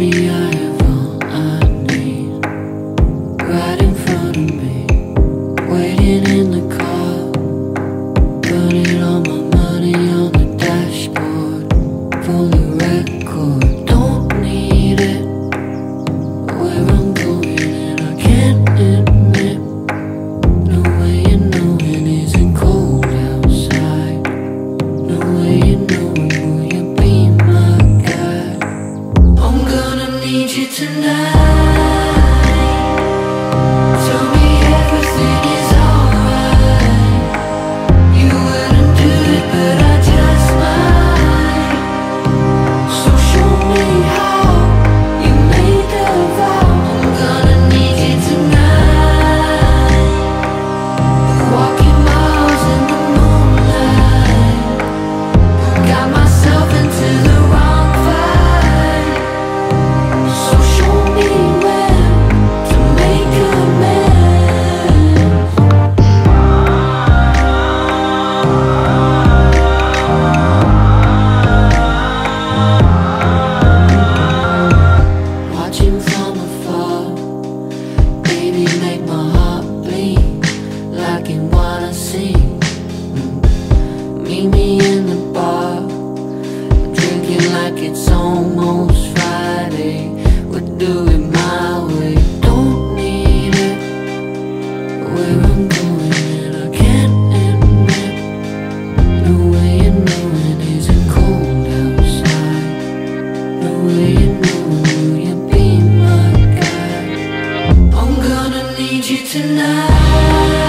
me. Meet me in the bar. Drinking like it's almost Friday. We'll do it my way. Don't need it. Where I'm going and I can't admit. The way you know it is it cold outside. The way you know will you be my guy I'm gonna need you tonight.